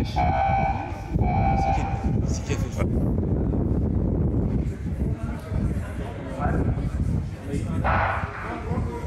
Pois. Se quer, se quer Thank